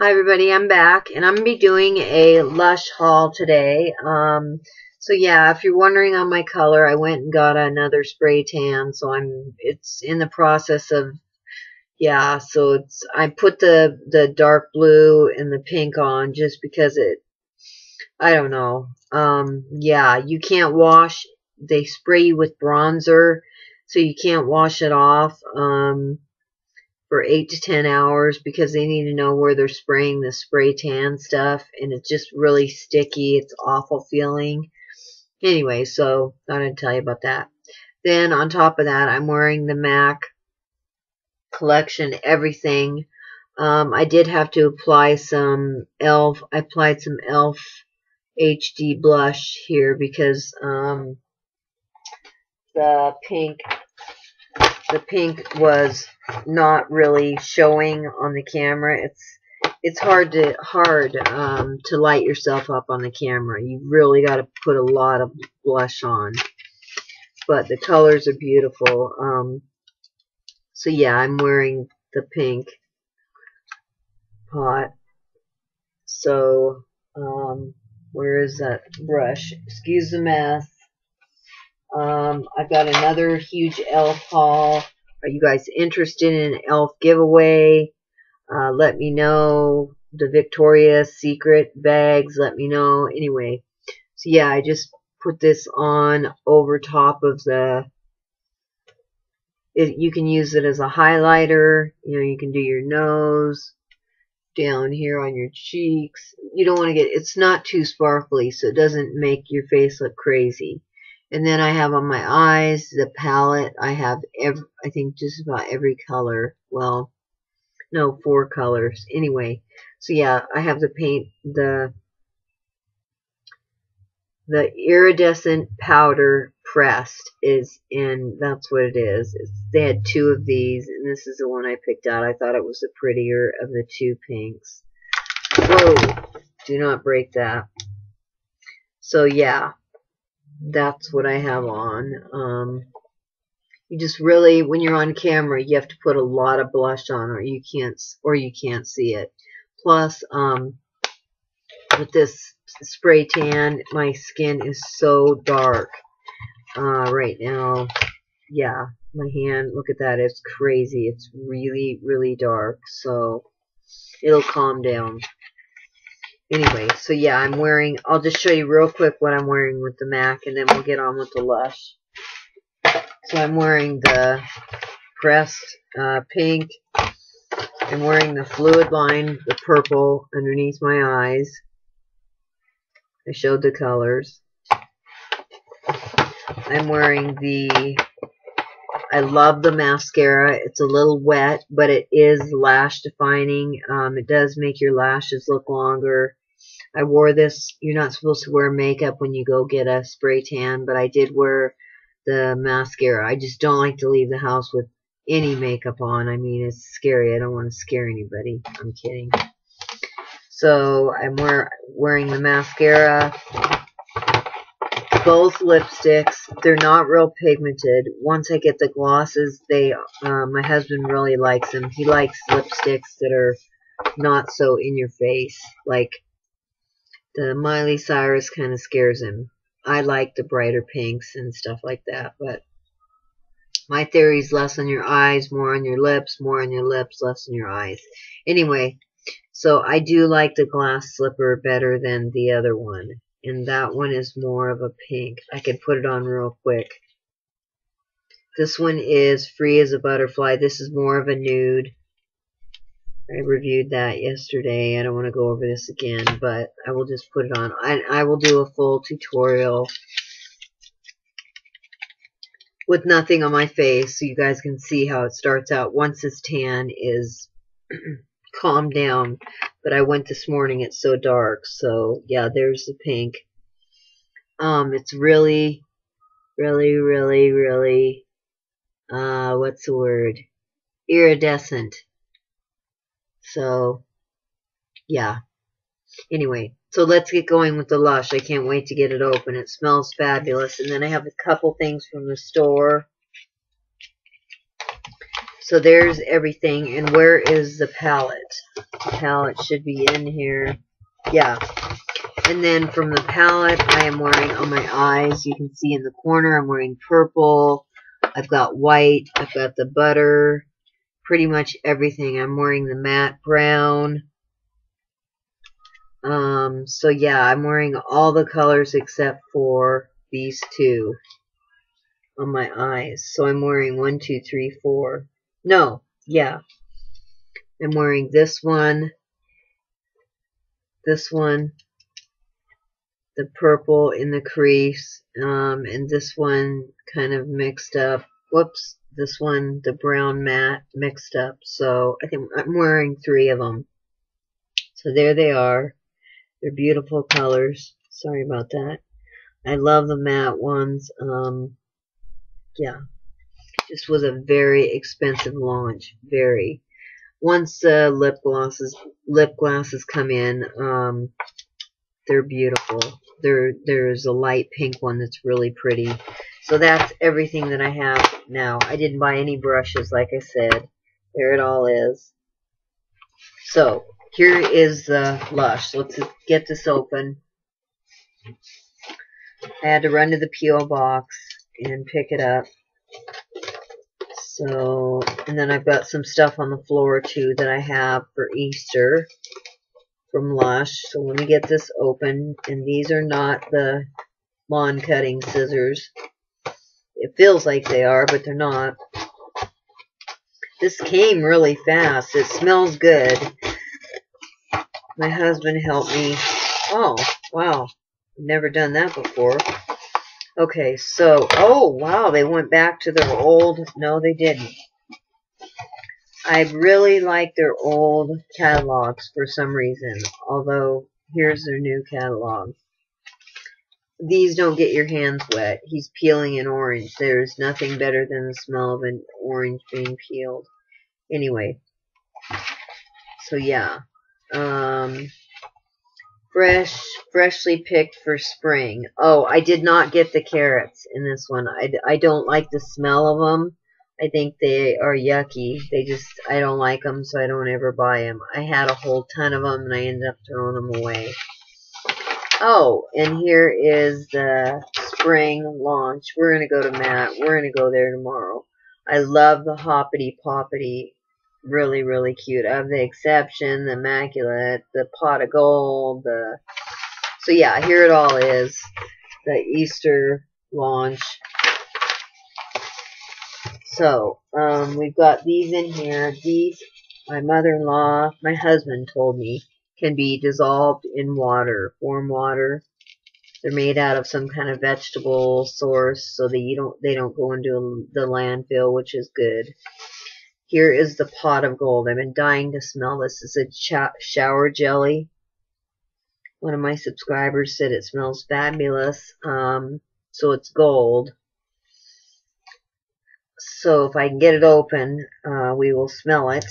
Hi everybody, I'm back and I'm going to be doing a Lush haul today. Um, so yeah, if you're wondering on my color, I went and got another spray tan, so I'm, it's in the process of, yeah, so it's, I put the, the dark blue and the pink on just because it, I don't know, um, yeah, you can't wash, they spray you with bronzer, so you can't wash it off, um, for 8 to 10 hours because they need to know where they're spraying the spray tan stuff and it's just really sticky. It's awful feeling. Anyway, so thought I'd tell you about that. Then on top of that, I'm wearing the MAC collection everything. Um, I did have to apply some e.l.f. I applied some e.l.f. HD blush here because um, the pink the pink was not really showing on the camera. It's it's hard to hard um, to light yourself up on the camera. You really got to put a lot of blush on. But the colors are beautiful. Um, so yeah, I'm wearing the pink pot. So um, where is that brush? Excuse the mess. Um, I've got another huge elf haul. Are you guys interested in an elf giveaway? Uh, let me know. The Victoria's Secret bags, let me know. Anyway, so yeah, I just put this on over top of the it, you can use it as a highlighter. You know, you can do your nose down here on your cheeks. You don't want to get, it's not too sparkly, so it doesn't make your face look crazy. And then I have on my eyes, the palette, I have, every, I think, just about every color. Well, no, four colors. Anyway, so yeah, I have the paint, the the iridescent powder pressed is in, that's what it is. It's, they had two of these, and this is the one I picked out. I thought it was the prettier of the two pinks. Whoa, do not break that. So yeah, that's what I have on. Um, you just really, when you're on camera, you have to put a lot of blush on, or you can't, or you can't see it. Plus, um, with this spray tan, my skin is so dark uh, right now. Yeah, my hand, look at that, it's crazy. It's really, really dark, so it'll calm down. Anyway, so yeah, I'm wearing, I'll just show you real quick what I'm wearing with the MAC, and then we'll get on with the Lush. So I'm wearing the pressed uh, pink. I'm wearing the fluid line, the purple, underneath my eyes. I showed the colors. I'm wearing the, I love the mascara. It's a little wet, but it is lash defining. Um, it does make your lashes look longer. I wore this. You're not supposed to wear makeup when you go get a spray tan, but I did wear the mascara. I just don't like to leave the house with any makeup on. I mean, it's scary. I don't want to scare anybody. I'm kidding. So I'm wear, wearing the mascara. Both lipsticks. They're not real pigmented. Once I get the glosses, they uh, my husband really likes them. He likes lipsticks that are not so in your face, like the Miley Cyrus kind of scares him. I like the brighter pinks and stuff like that, but my theory is less on your eyes, more on your lips, more on your lips, less on your eyes. Anyway, so I do like the glass slipper better than the other one. And that one is more of a pink. I can put it on real quick. This one is free as a butterfly. This is more of a nude. I reviewed that yesterday. I don't want to go over this again, but I will just put it on. I, I will do a full tutorial with nothing on my face so you guys can see how it starts out once this tan is calmed down. But I went this morning, it's so dark. So yeah, there's the pink. Um, it's really, really, really, really, uh, what's the word? Iridescent. So, yeah. Anyway, so let's get going with the Lush. I can't wait to get it open. It smells fabulous. And then I have a couple things from the store. So there's everything. And where is the palette? The palette should be in here. Yeah. And then from the palette, I am wearing on my eyes, you can see in the corner, I'm wearing purple. I've got white. I've got the butter. Pretty much everything. I'm wearing the matte brown. Um, so yeah, I'm wearing all the colors except for these two on my eyes. So I'm wearing one, two, three, four. No, yeah. I'm wearing this one, this one, the purple in the crease, um, and this one kind of mixed up. Whoops, this one, the brown matte mixed up. So I think I'm wearing three of them. So there they are. They're beautiful colors. Sorry about that. I love the matte ones. Um, yeah. This was a very expensive launch. Very. Once uh, lip glosses lip glasses come in, um, they're beautiful. There, there's a light pink one that's really pretty. So that's everything that I have now. I didn't buy any brushes, like I said. There it all is. So, here is the Lush. Let's get this open. I had to run to the P.O. box and pick it up. So, and then I've got some stuff on the floor too that I have for Easter from Lush. So let me get this open. And these are not the lawn cutting scissors. It feels like they are, but they're not. This came really fast. It smells good. My husband helped me. Oh, wow. Never done that before. Okay, so, oh, wow, they went back to their old, no, they didn't. I really like their old catalogs for some reason, although here's their new catalog. These don't get your hands wet. He's peeling an orange. There's nothing better than the smell of an orange being peeled. Anyway, so yeah, um, fresh, freshly picked for spring. Oh, I did not get the carrots in this one. I, I don't like the smell of them. I think they are yucky. They just, I don't like them, so I don't ever buy them. I had a whole ton of them, and I ended up throwing them away. Oh, and here is the spring launch. We're going to go to Matt. We're going to go there tomorrow. I love the hoppity poppity really, really cute. Have the Eggception, the immaculate, the pot of gold, the so yeah, here it all is. The Easter launch. So, um, we've got these in here. These, my mother-in-law, my husband told me, can be dissolved in water, warm water. They're made out of some kind of vegetable source, so that you don't they don't go into the landfill, which is good. Here is the pot of gold. I've been dying to smell this. It's a shower jelly. One of my subscribers said it smells fabulous. Um, so it's gold. So if I can get it open, uh, we will smell it.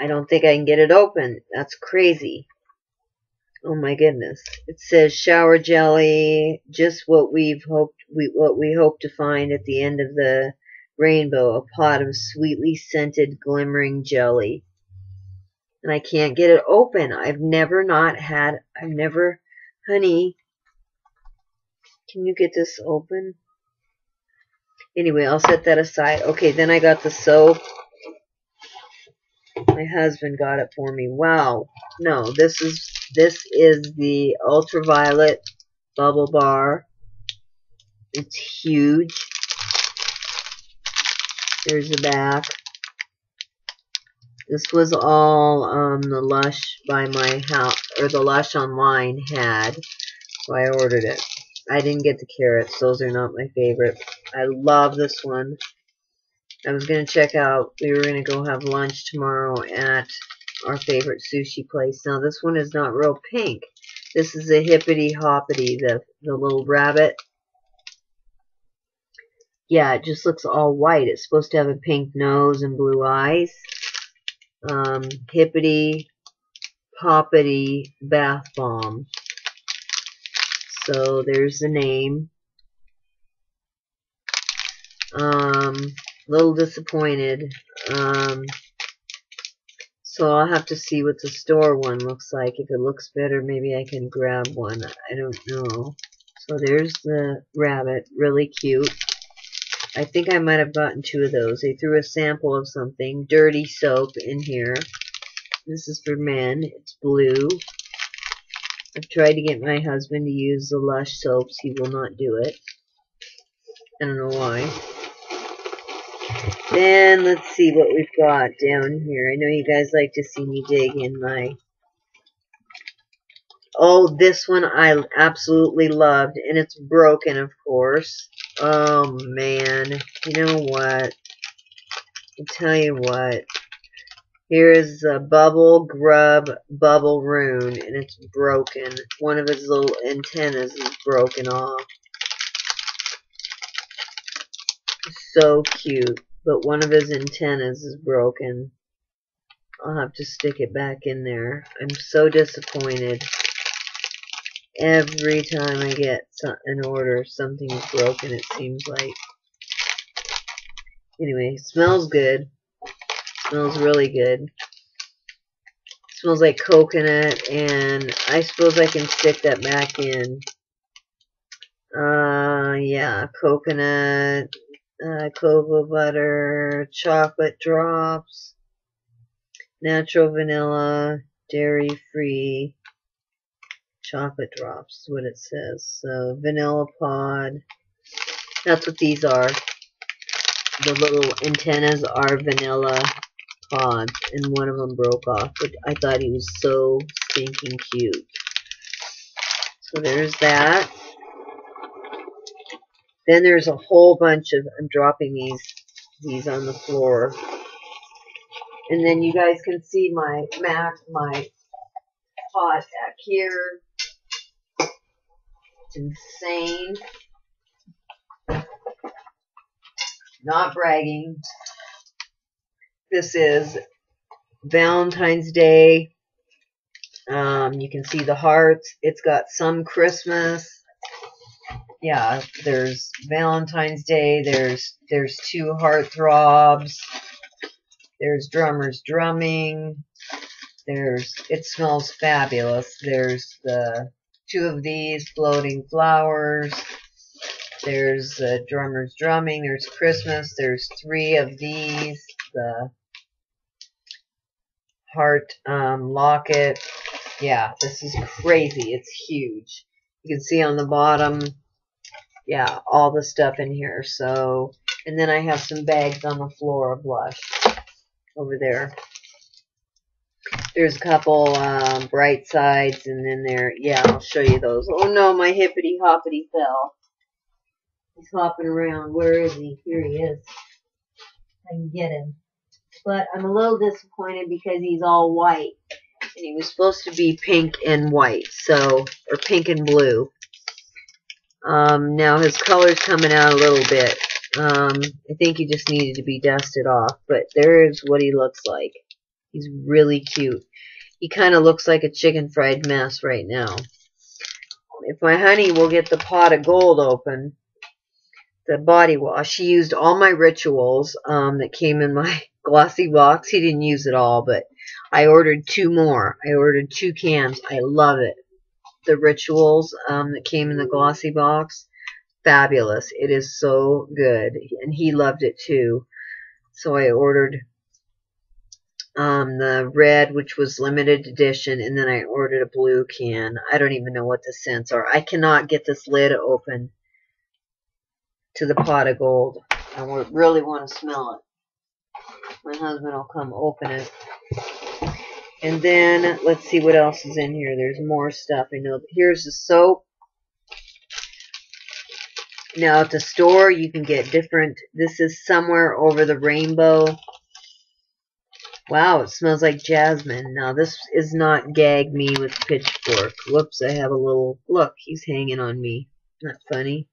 I don't think I can get it open. That's crazy. Oh my goodness. It says shower jelly, just what we've hoped we what we hope to find at the end of the rainbow, a pot of sweetly scented, glimmering jelly. And I can't get it open. I've never not had, I've never, honey, can you get this open? Anyway, I'll set that aside. Okay, then I got the soap. My husband got it for me. Wow. No, this is this is the ultraviolet bubble bar. It's huge. There's the back. This was all um, the Lush by my house, or the Lush online had, so I ordered it. I didn't get the carrots. Those are not my favorite. I love this one. I was going to check out, we were going to go have lunch tomorrow at our favorite sushi place. Now, this one is not real pink. This is a hippity hoppity, the, the little rabbit yeah, it just looks all white. It's supposed to have a pink nose and blue eyes. Um, hippity Poppity Bath Bomb. So there's the name. Um, little disappointed. Um, so I'll have to see what the store one looks like. If it looks better, maybe I can grab one. I don't know. So there's the rabbit. Really cute. I think I might have gotten two of those. They threw a sample of something. Dirty soap in here. This is for men. It's blue. I've tried to get my husband to use the Lush soaps. He will not do it. I don't know why. Then let's see what we've got down here. I know you guys like to see me dig in my... Oh, this one I absolutely loved. And it's broken, of course. Oh, man. You know what? I'll tell you what. Here is a Bubble Grub Bubbleroon, and it's broken. One of its little antennas is broken off. So cute but one of his antennas is broken. I'll have to stick it back in there. I'm so disappointed. Every time I get an order, something is broken, it seems like. Anyway, smells good. Smells really good. Smells like coconut, and I suppose I can stick that back in. Uh, yeah, coconut, uh, cocoa butter, chocolate drops, natural vanilla, dairy free, chocolate drops is what it says. So vanilla pod, that's what these are. The little antennas are vanilla pods, and one of them broke off, but I thought he was so stinking cute. So there's that. Then there's a whole bunch of, I'm dropping these, these on the floor. And then you guys can see my mat, my pot back here. Insane. Not bragging. This is Valentine's Day. Um, you can see the hearts. It's got some Christmas yeah, there's Valentine's Day, there's there's two heartthrobs, there's drummers drumming, there's it smells fabulous. There's the two of these floating flowers. There's drummers drumming. There's Christmas. There's three of these. The heart um, locket. Yeah, this is crazy. It's huge. You can see on the bottom yeah, all the stuff in here. So, and then I have some bags on the floor of blush over there. There's a couple um, bright sides, and then there, yeah, I'll show you those. Oh no, my hippity hoppity fell. He's hopping around. Where is he? Here he is. I can get him. But I'm a little disappointed because he's all white. And he was supposed to be pink and white, so, or pink and blue. Um, now his color's coming out a little bit. Um, I think he just needed to be dusted off, but there's what he looks like. He's really cute. He kind of looks like a chicken fried mess right now. If my honey will get the pot of gold open, the body wash, he used all my rituals um, that came in my glossy box. He didn't use it all, but I ordered two more. I ordered two cans. I love it the rituals um, that came in the glossy box. Fabulous. It is so good. And he loved it too. So I ordered um, the red, which was limited edition, and then I ordered a blue can. I don't even know what the scents are. I cannot get this lid open to the pot of gold. I really want to smell it. My husband will come open it. And then, let's see what else is in here. There's more stuff. I know. Here's the soap. Now, at the store, you can get different. This is somewhere over the rainbow. Wow, it smells like jasmine. Now, this is not gag me with pitchfork. Whoops, I have a little... Look, he's hanging on me. Not funny.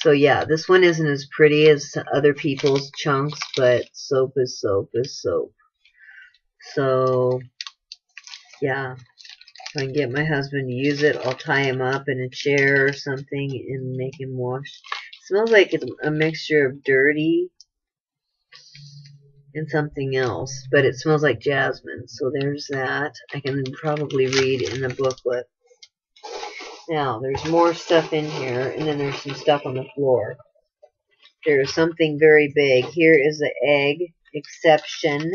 So, yeah, this one isn't as pretty as other people's chunks, but soap is soap is soap. So, yeah, if I can get my husband to use it, I'll tie him up in a chair or something and make him wash. It smells like it's a mixture of dirty and something else, but it smells like jasmine. So there's that. I can probably read in the booklet. Now, there's more stuff in here, and then there's some stuff on the floor. There is something very big. Here is the egg exception.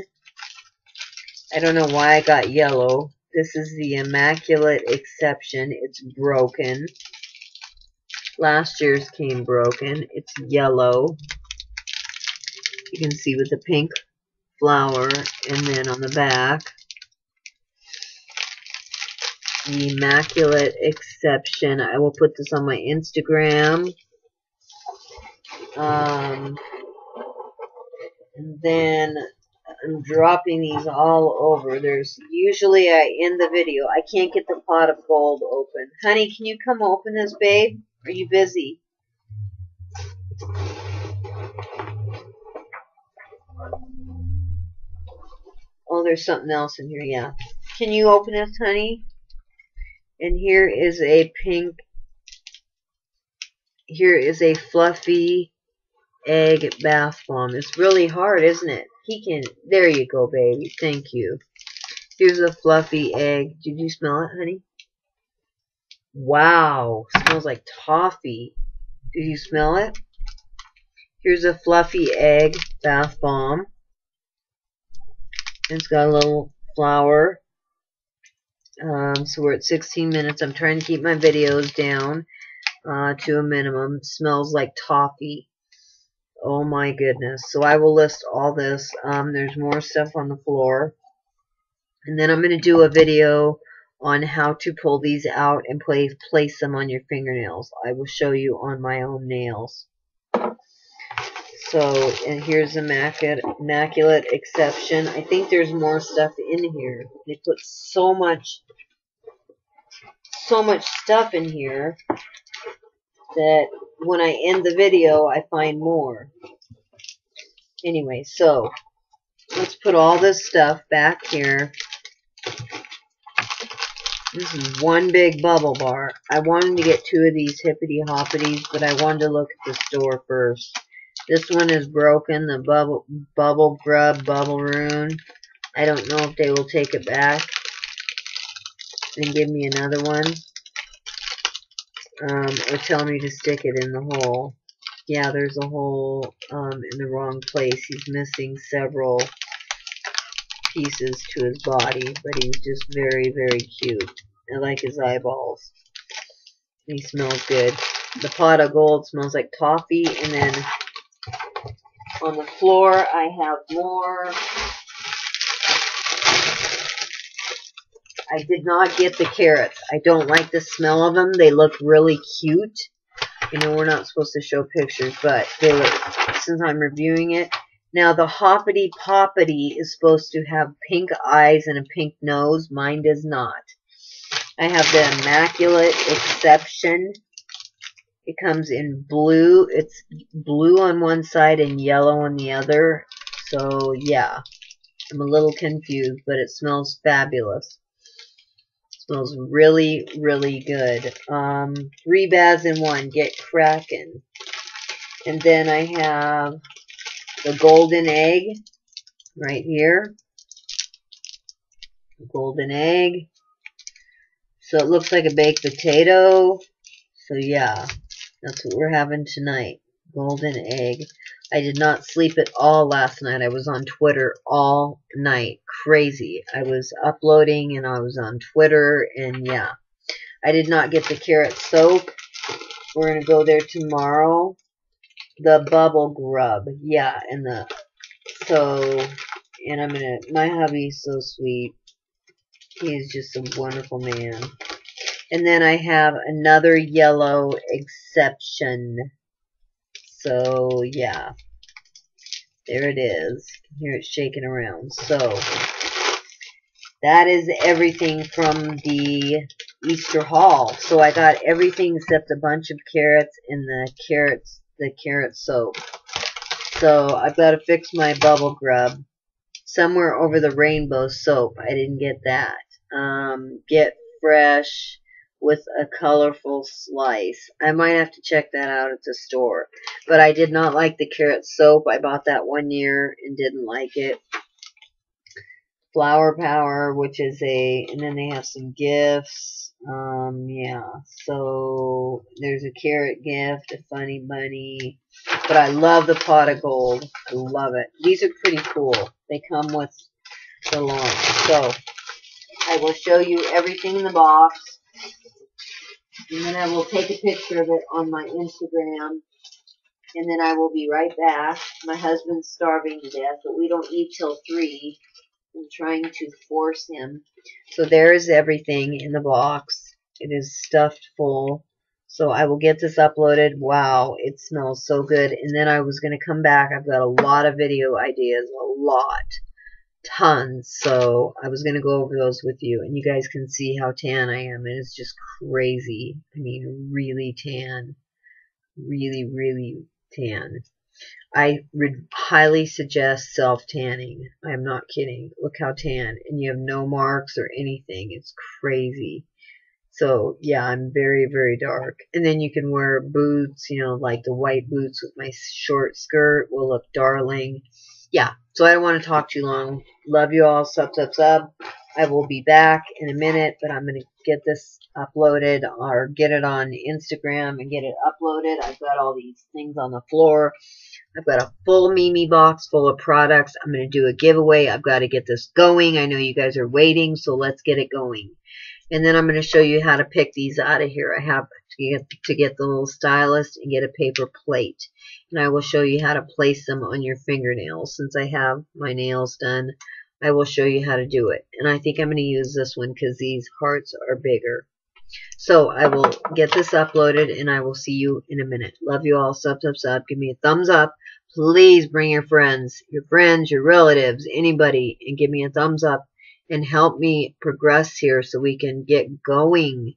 I don't know why I got yellow. This is the Immaculate Eggception. It's broken. Last year's came broken. It's yellow. You can see with the pink flower and then on the back the Immaculate Eggception. I will put this on my Instagram. Um, and then I'm dropping these all over. There's usually I end the video. I can't get the pot of gold open. Honey, can you come open this, babe? Are you busy? Oh, there's something else in here, yeah. Can you open this, honey? And here is a pink, here is a fluffy egg bath bomb. It's really hard, isn't it? He can, there you go, baby. Thank you. Here's a fluffy egg. Did you smell it, honey? Wow, smells like toffee. Did you smell it? Here's a fluffy egg bath bomb. It's got a little flower. Um, so we're at 16 minutes. I'm trying to keep my videos down uh, to a minimum. It smells like toffee. Oh my goodness. So I will list all this. Um, there's more stuff on the floor. And then I'm going to do a video on how to pull these out and place, place them on your fingernails. I will show you on my own nails. So, and here's immaculate, immaculate Eggception. I think there's more stuff in here. They put so much, so much stuff in here that when I end the video, I find more. Anyway, so let's put all this stuff back here. This is one big bubble bar. I wanted to get two of these hippity hoppities, but I wanted to look at the store first. This one is broken, the bubble bubble grub bubbleroon. I don't know if they will take it back and give me another one. Um, or tell me to stick it in the hole. Yeah, there's a hole um, in the wrong place. He's missing several pieces to his body, but he's just very, very cute. I like his eyeballs. He smells good. The pot of gold smells like toffee, and then on the floor, I have more. I did not get the carrots. I don't like the smell of them. They look really cute. You know, we're not supposed to show pictures, but they look, since I'm reviewing it. Now, the Hoppity Poppity is supposed to have pink eyes and a pink nose. Mine does not. I have the Immaculate Eggception. It comes in blue. It's blue on one side and yellow on the other. So, yeah. I'm a little confused, but it smells fabulous. It smells really, really good. Um, three baths in one. Get cracking. And then I have the golden egg right here. Golden egg. So it looks like a baked potato. So yeah. That's what we're having tonight. Golden egg. I did not sleep at all last night. I was on Twitter all night. Crazy. I was uploading and I was on Twitter and yeah. I did not get the carrot soap. We're going to go there tomorrow. The bubble grub. Yeah, and the so and I'm going to my hubby's so sweet. He's just a wonderful man. And then I have another yellow Eggception. So, yeah. There it is. Here it's shaking around. So, that is everything from the Easter haul. So I got everything except a bunch of carrots and the carrots, the carrot soap. So I've got to fix my bubble grub. Somewhere over the rainbow soap. I didn't get that. Um, get fresh with a colorful slice. I might have to check that out at the store. But I did not like the carrot soap. I bought that one year and didn't like it. Flower Power, which is a, and then they have some gifts. Um, yeah, so there's a carrot gift, a funny bunny, but I love the pot of gold. I love it. These are pretty cool. They come with the launch. So I will show you everything in the box. And then I will take a picture of it on my Instagram. And then I will be right back. My husband's starving to death, but we don't eat till 3. I'm trying to force him. So there is everything in the box. It is stuffed full. So I will get this uploaded. Wow, it smells so good. And then I was going to come back. I've got a lot of video ideas, a lot, tons. So I was going to go over those with you. And you guys can see how tan I am. And It is just crazy. I mean, really tan. Really, really tan. I would highly suggest self tanning. I am not kidding. Look how tan. And you have no marks or anything. It's crazy. So yeah, I'm very, very dark. And then you can wear boots, you know, like the white boots with my short skirt will look darling. Yeah, so I don't want to talk too long. Love you all. Sub, sub, sub. I will be back in a minute, but I'm going to get this uploaded or get it on Instagram and get it uploaded. I've got all these things on the floor. I've got a full Mimi box full of products. I'm going to do a giveaway. I've got to get this going. I know you guys are waiting, so let's get it going. And then I'm going to show you how to pick these out of here. I have to get, to get the little stylus and get a paper plate. And I will show you how to place them on your fingernails. Since I have my nails done, I will show you how to do it. And I think I'm going to use this one because these hearts are bigger. So I will get this uploaded and I will see you in a minute. Love you all. Sub, sub, sub. Give me a thumbs up. Please bring your friends, your friends, your relatives, anybody, and give me a thumbs up and help me progress here so we can get going.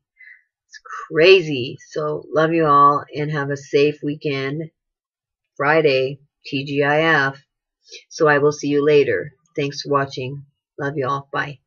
It's crazy. So love you all and have a safe weekend. Friday, TGIF. So I will see you later. Thanks for watching. Love you all. Bye.